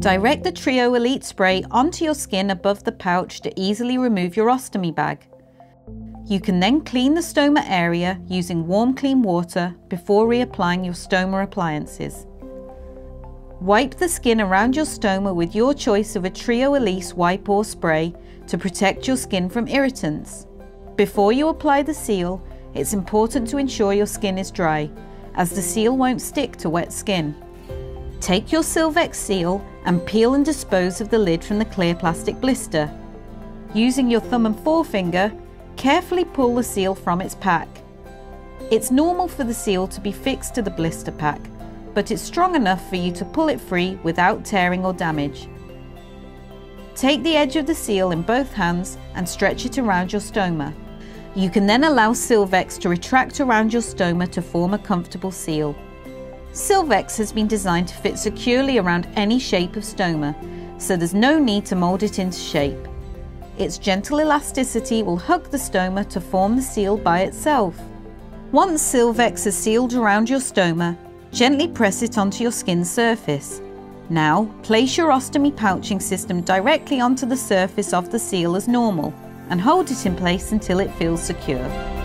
Direct the Trio Elite spray onto your skin above the pouch to easily remove your ostomy bag. You can then clean the stoma area using warm clean water before reapplying your stoma appliances. Wipe the skin around your stoma with your choice of a Trio Elite wipe or spray to protect your skin from irritants. Before you apply the seal, it's important to ensure your skin is dry, as the seal won't stick to wet skin. Take your Silvex seal and peel and dispose of the lid from the clear plastic blister. Using your thumb and forefinger, Carefully pull the seal from its pack. It's normal for the seal to be fixed to the blister pack, but it's strong enough for you to pull it free without tearing or damage. Take the edge of the seal in both hands and stretch it around your stoma. You can then allow Silvex to retract around your stoma to form a comfortable seal. Silvex has been designed to fit securely around any shape of stoma, so there's no need to mould it into shape. Its gentle elasticity will hug the stoma to form the seal by itself. Once Silvex is sealed around your stoma, gently press it onto your skin surface. Now, place your ostomy pouching system directly onto the surface of the seal as normal and hold it in place until it feels secure.